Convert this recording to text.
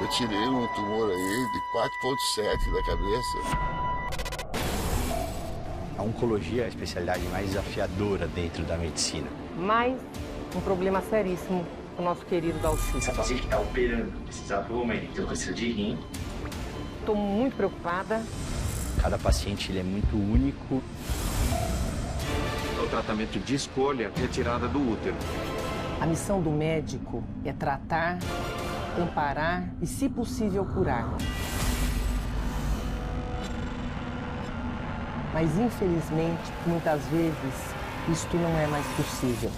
Eu tirei um tumor aí de 4,7 da cabeça. A oncologia é a especialidade mais desafiadora dentro da medicina. Mas um problema seríssimo o nosso querido Dalcito. Essa paciente que está operando precisa provavelmente ter um câncer de rim. Estou muito preocupada. Cada paciente ele é muito único. O tratamento de escolha retirada do útero. A missão do médico é tratar, amparar e, se possível, curar. Mas, infelizmente, muitas vezes, isto não é mais possível.